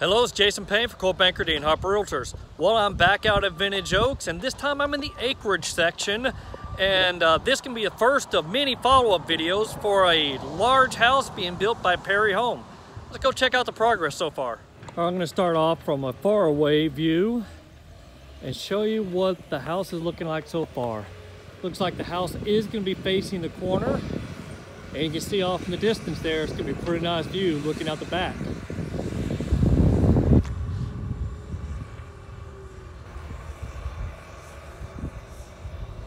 Hello, it's Jason Payne for Coldwell Banker D'Ann Harper Realtors. Well, I'm back out at Vintage Oaks, and this time I'm in the acreage section. And uh, this can be the first of many follow-up videos for a large house being built by Perry Home. Let's go check out the progress so far. I'm going to start off from a far away view and show you what the house is looking like so far. Looks like the house is going to be facing the corner. And you can see off in the distance there, it's going to be a pretty nice view looking out the back.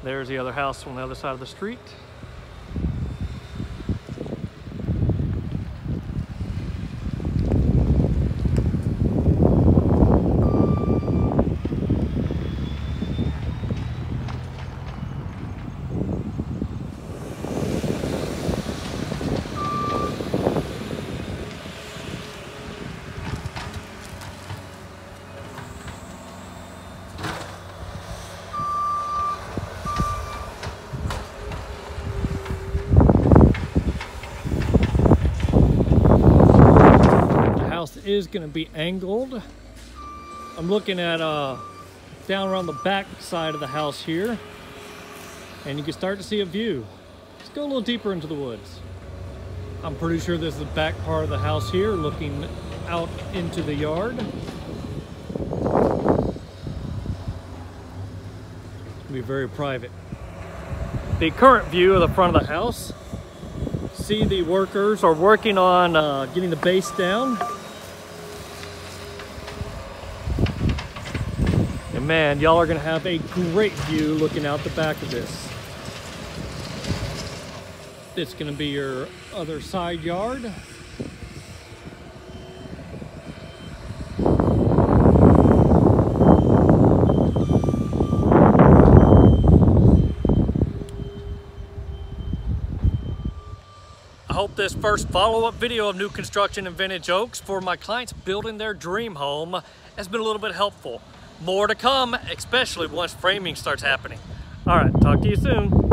There's the other house on the other side of the street. Is going to be angled. I'm looking at uh, down around the back side of the house here, and you can start to see a view. Let's go a little deeper into the woods. I'm pretty sure this is the back part of the house here, looking out into the yard. Be very private. The current view of the front of the house see the workers are working on uh, getting the base down. Man, y'all are gonna have a great view looking out the back of this. It's gonna be your other side yard. I hope this first follow-up video of new construction in Vintage Oaks for my clients building their dream home has been a little bit helpful. More to come, especially once framing starts happening. All right, talk to you soon.